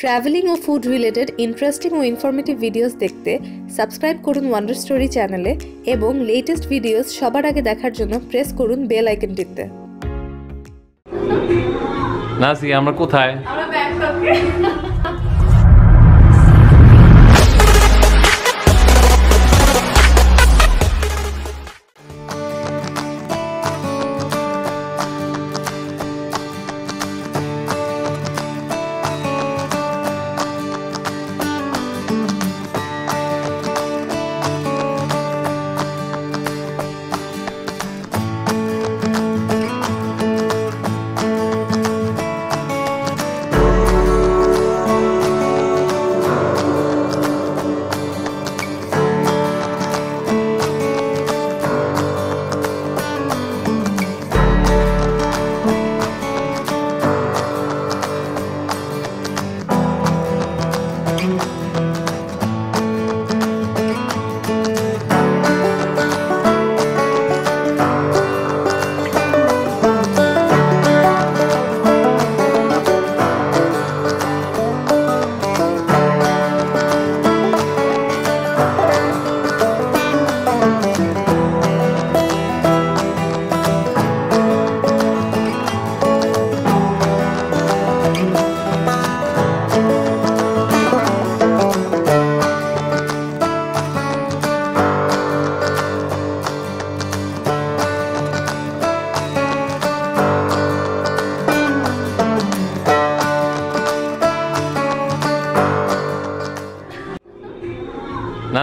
Travelling ও food related interesting ও informative videos দেখতে সাবস্ক্রাইব করুন ওয়ান্ডার স্টোরি চ্যানেলে এবং লেটেস্ট ভিডিওস সবার আগে দেখার জন্য প্রেস করুন বেল আইকনটিতে নাসি আমরা কোথায়? আমরা ব্যাংককে।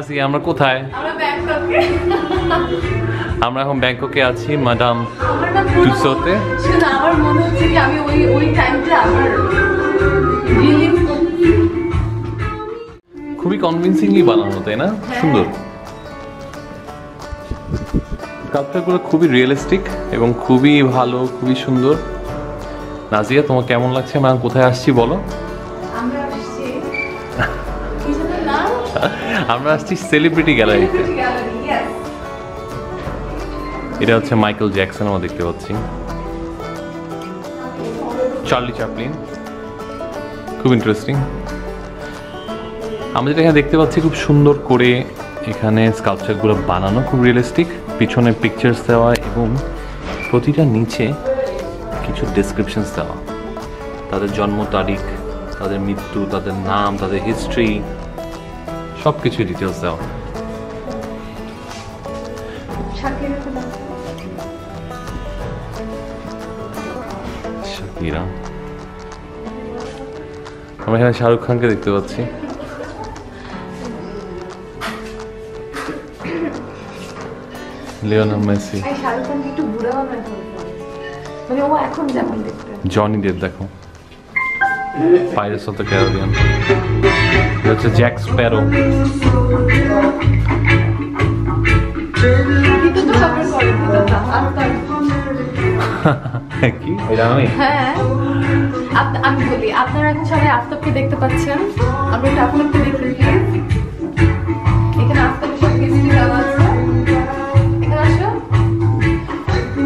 নাসি আমরা কোথায়? আমরা এখন ব্যাংককে আছি ম্যাডাম শুনুন, আমার মনে হচ্ছে কি আমি ওই ওই টাইমটা আমার খুবই কনভিনসিংলি বানানো তাই না? সুন্দর। কাপটাগুলো খুবই রিয়েলিস্টিক এবং খুবই ভালো খুবই সুন্দর। নাজিয়া তোমার কেমন লাগছে? ম্যাম কোথায় আসছি বলো? আমরা আসছি আমরা আসছি সেলিব্রিটি গ্যালারিতে গ্যালারি এটা হচ্ছে মাইকেল জ্যাকসন আমরা দেখতে পাচ্ছি। চার্লি চ্যাপলিন খুব ইন্টারেস্টিং আমরা যেটা এখানে দেখতে পাচ্ছি খুব সুন্দর করে এখানে স্কাল্পচারগুলো বানানো খুব রিয়েলিস্টিক পিছনে পিকচার্স দেওয়া এবং প্রতিটা নিচে কিছু ডেসক্রিপশনস দেওয়া। তাদের জন্ম তারিখ তাদের মৃত্যু তাদের নাম তাদের হিস্ট্রি সব কিছু ডিটেলস দেওয়া শাকিরা? আমরা এখানে শাহরুখ খানকে দেখতে পাচ্ছি। Lionel Messi. মানে জনি ডেপ দেখো। Pirates of the Caribbean. হচ্ছে জ্যাক স্প্যারো। কি? এটা আমি? হ্যাঁ। আমি বলি আপনারা এখন সবাই আফতাবকে দেখতে পাচ্ছেন। আমরা একটু একটু দেখি। এখানে আফতাবের সব হিস্ট্রি দেওয়া আছে। এখানে আসো।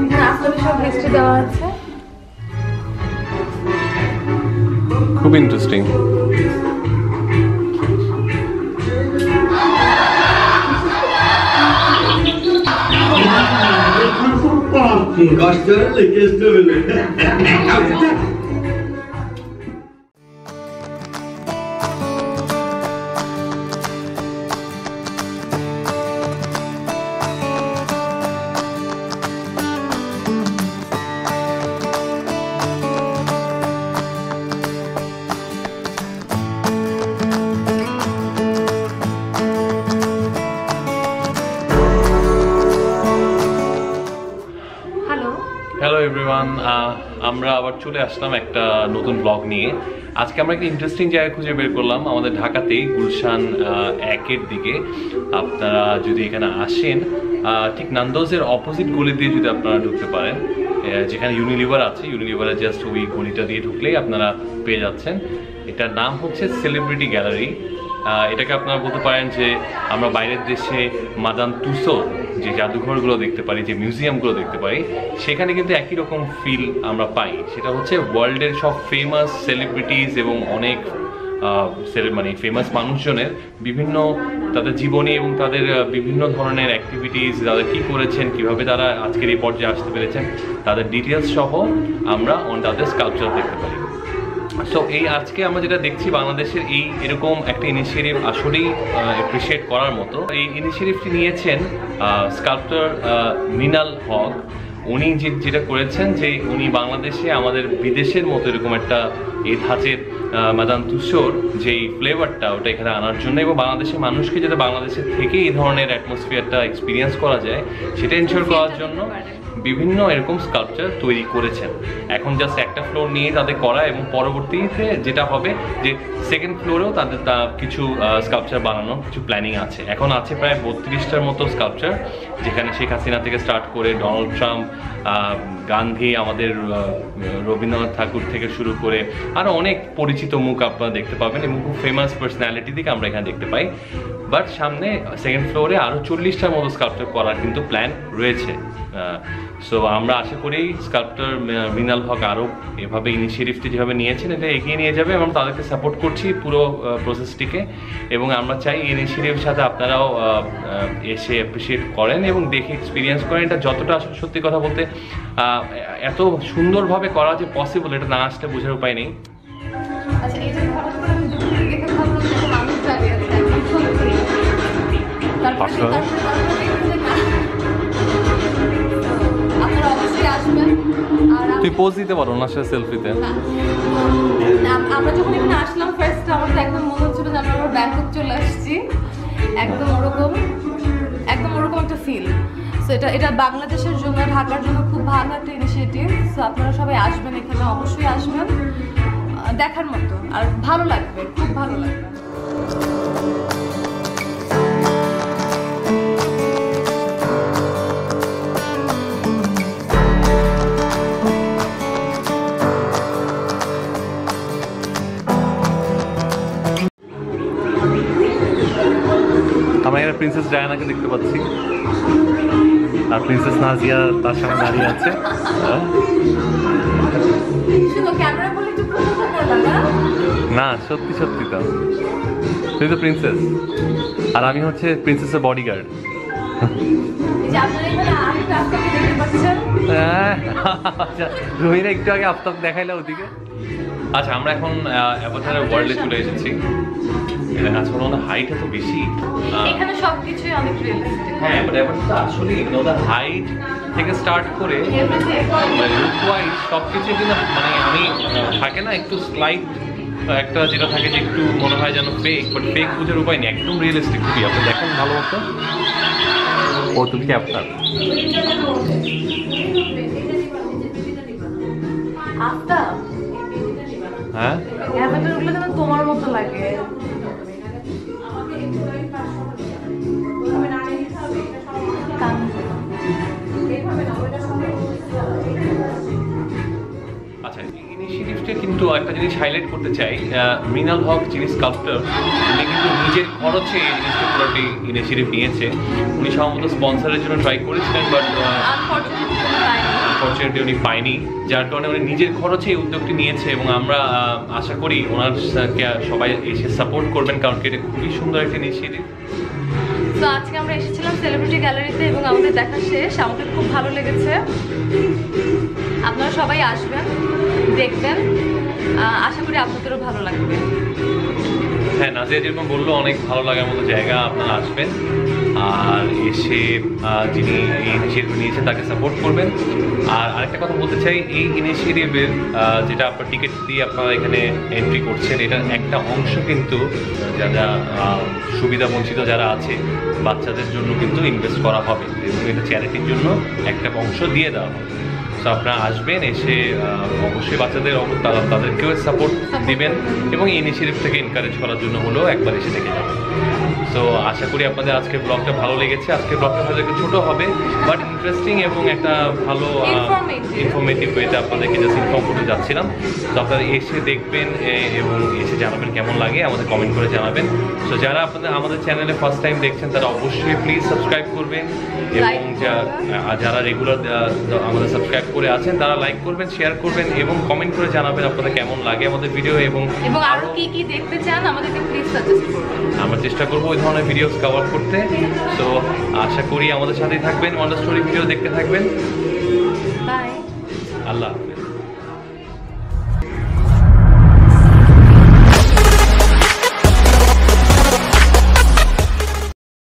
এখানে আফতাবের সব হিস্ট্রি দেওয়া আছে। খুব interesting Kaşlarınla kes de öyle. আমরা আবার চলে আসলাম একটা নতুন ব্লগ নিয়ে। আজকে আমরা একটা ইন্টারেস্টিং জায়গা খুঁজে বের করলাম, আমাদের ঢাকাতেই গুলশান একের দিকে। আপনারা যদি এখানে আসেন ঠিক নান্দোজের অপোজিট গলি দিয়ে যদি আপনারা ঢুকতে পারেন যেখানে ইউনিলিভার আছে ইউনিলিভারের জাস্ট ওই গলিটা দিয়ে ঢুকলেই আপনারা পেয়ে যাচ্ছেন। এটার নাম হচ্ছে সেলিব্রিটি গ্যালারি এটাকে আপনারা বলতে পারেন যে আমরা বাইরের দেশে মাদান তুসো, যে জাদুঘরগুলো দেখতে পারি, যে মিউজিয়ামগুলো দেখতে পারি, সেখানে কিন্তু একই রকম ফিল আমরা পাই। সেটা হচ্ছে ওয়ার্ল্ডের সব ফেমাস সেলিব্রিটিজ এবং অনেক মানে ফেমাস মানুষজনের বিভিন্ন তাদের জীবনী এবং তাদের বিভিন্ন ধরনের অ্যাক্টিভিটিস তারা কী করেছেন, কীভাবে তারা আজকের এই পর্যায়ে আসতে পেরেছেন, তাদের ডিটেলস সহ আমরা অন তাদের স্কাল্পচার দেখতে পারি। সো এই আজকে আমরা যেটা দেখছি বাংলাদেশের এই এরকম একটা ইনিশিয়েটিভ আসলেই অ্যাপ্রিসিয়েট করার মতো। এই ইনিশিয়েটিভটি নিয়েছেন স্কাল্পটার মিনাল হক। উনি যে, যেটা করেছেন যে, উনি বাংলাদেশে আমাদের বিদেশের মতো এরকম একটা এই ধাঁচের মাদান তুষোর যেই ফ্লেভারটা ওটা এখানে আনার জন্য এবং বাংলাদেশের মানুষকে যাতে বাংলাদেশের থেকে এই ধরনের অ্যাটমসফিয়ারটা এক্সপিরিয়েন্স করা যায়, সেটা এনশোর করার জন্য বিভিন্ন এরকম স্কাল্পচার তৈরি করেছেন। এখন জাস্ট একটা ফ্লোর নিয়ে তাদের করা এবং পরবর্তীতে যেটা হবে যে সেকেন্ড ফ্লোরেও তাদের কিছু স্কাল্পচার বানানোর কিছু প্ল্যানিং আছে। এখন আছে প্রায় বত্রিশটার মতো স্কাল্পচার যেখানে শেখ হাসিনা থেকে স্টার্ট করে ডোনাল্ড ট্রাম্প গান্ধী, আমাদের রবীন্দ্রনাথ ঠাকুর থেকে শুরু করে আরও অনেক পরিচিত মুখ আপনারা দেখতে পাবেন এবং খুব ফেমাস পার্সোনালিটি থেকে আমরা এখানে দেখতে পাই। বাট সামনে সেকেন্ড ফ্লোরে আরও চল্লিশটার মতো স্কাল্পচার করার কিন্তু প্ল্যান রয়েছে। সো আমরা আশা করি স্কাল্পটার মৃণাল হক আরও এভাবে ইনিশিয়েটিভটি যেভাবে নিয়েছেন এটা এগিয়ে নিয়ে যাবে এবং তাদেরকে সাপোর্ট করছি পুরো প্রসেসটিকে এবং আমরা চাই এই ইনিশিয়েটিভের সাথে আপনারাও এসে অ্যাপ্রিসিয়েট করেন এবং দেখে এক্সপিরিয়েন্স করেন। এটা যতটা আসলে সত্যি কথা বলতে এত সুন্দরভাবে করা যে পসিবল এটা না আসলে বোঝার উপায় নেই। আচ্ছা এই যে হঠাৎ করে আমি দুপুরে দেখে ভাবলাম মানুষ দাঁড়িয়ে আছে একদম তারপরে আমি- পোজ দিতে পারো না সাথে সেলফিতে আমরা যখন এখানে আসলাম ফার্স্ট আমার তো একদম মনে হচ্ছিল যে আমরা ব্যাংকক চলে আসছি। একদম ওরকম একদম ওরকম একটা ফিল সো এটা এটা বাংলাদেশের জন্য, ঢাকার জন্য খুব ভালো একটা ইনিশিয়েটিভ সো আপনারা সবাই আসবেন এখানে, অবশ্যই আসবেন। দেখার মতো। আর ভালো লাগবে, খুব ভালো লাগবে। প্রিন্সেস দেখতে পাচ্ছি। আর প্রিন্সেস নাজিয়া তার সামনে দাঁড়িয়ে আছে। হ্যাঁ? না? সত্যি সত্যি তো। তুই তো প্রিন্সেস আর আমি হচ্ছে প্রিন্সেসের বডিগার্ড এই যে আপনারা এখানে আরেকটা রাস্তাকে দেখতে পাচ্ছেন আচ্ছা রোহিণা একটু আগে আফতাব দেখাইলা ওদিকে। আচ্ছা আমরা এখন অ্যাভাটারের ওয়ার্ল্ডে চলে এসেছি। আচ্ছা ওনার হাইট এত বেশি? এখানে সবকিছুই অনেক রিয়েলিস্টিক হ্যাঁ বাট তো আসলে ওনার হাইট থেকে স্টার্ট করে মানে লুক ওয়াইজ সব কিছু কিন্তু মানে আমি থাকে না একটু স্লাইট একটা যেটা থাকে যে একটু মনে হয় যেন ফেক বাট ফেক বুঝার উপায় নেই একদম রিয়েলিস্টিক খুবই আপনি দেখেন ভালো মতো ও তুমি আপনার। আফতা হ্যাঁ? অ্যাভাটারগুলো যেন তোমার মতো লাগে। আচ্ছা কিন্তু একটা জিনিস হাইলাইট করতে চাই। মৃণাল হক যিনি স্কাল্পটার উনি কিন্তু নিজের খরচে এই জিনিসটা পুরোটি ইনিশিয়েটিভ নিয়েছে। উনি সম্ভবত স্পন্সরের জন্য ট্রাই করেছিলেন বাট আনফর্চুনেটলি উনি পায়নি, যার কারণে উনি নিজের খরচে এই উদ্যোগটি নিয়েছে এবং আমরা আশা করি ওনার সবাই এসে সাপোর্ট করবেন কারণ কি এটা খুবই সুন্দর একটি ইনিশিয়েটিভ তো আজকে আমরা এসেছিলাম সেলিব্রিটি গ্যালারিতে এবং আমাদের দেখা শেষ। আমাদের খুব ভালো লেগেছে। আপনারা সবাই আসবেন, দেখবেন। আশা করি আপনাদেরও ভালো লাগবে। হ্যাঁ নাজিয়া যেরকম বলল, অনেক ভালো লাগার মতো জায়গা আপনারা আসবেন। আর এসে যিনি এই ইনিশিয়েটিভ নিয়েছেন তাকে সাপোর্ট করবেন। আর আরেকটা কথা বলতে চাই, এই ইনিশিয়েটিভের যেটা আপনার টিকিট দিয়ে আপনারা এখানে এন্ট্রি করছেন, এটার একটা অংশ কিন্তু যারা সুবিধা বঞ্চিত যারা আছে, বাচ্চাদের জন্য কিন্তু ইনভেস্ট করা হবে। এবং এটা চ্যারিটির জন্য একটা অংশ দিয়ে দেওয়া হবে। তো আপনারা আসবেন এসে অবশ্যই বাচ্চাদের তারা- তাদেরকেও সাপোর্ট দিবেন এবং এই ইনিশিয়েটিভ থেকে এনকারেজ করার জন্য হলেও একবার এসে দেখে যাবেন। তো আশা করি আপনাদের আজকের ব্লগটা ভালো লেগেছে। আজকের ব্লগটা হয়তো একটু ছোটো হবে বাট ইন্টারেস্টিং এবং একটা ভালো. ইনফরমেটিভ ওয়েতে আপনাদেরকে জাস্ট ইনফর্ম করতে যাচ্ছিলাম। তো আপনারা এসে দেখবেন এবং এসে জানাবেন কেমন লাগে আমাদের কমেন্ট করে জানাবেন। তো যারা আপনাদের আমাদের চ্যানেলে ফার্স্ট টাইম দেখছেন তারা অবশ্যই প্লিজ সাবস্ক্রাইব করবেন। এবং যা- যারা রেগুলার আমাদের সাবস্ক্রাইব করে আছেন তারা লাইক করবেন শেয়ার করবেন এবং কমেন্ট করে জানাবেন আপনাদের কেমন লাগে আমাদের ভিডিও এবং এবং আরও কি কি দেখতে চান আমাদেরকে প্লিজ সাজেস্ট করবেন। আমরা চেষ্টা করব ওই ধরনের ভিডিওস কভার করতে। তো আশা করি আমাদের সাথেই থাকবেন ওয়ান্ডার স্টোরি ভিডিও দেখতে থাকবেন। বাই আল্লাহ হাফেজ।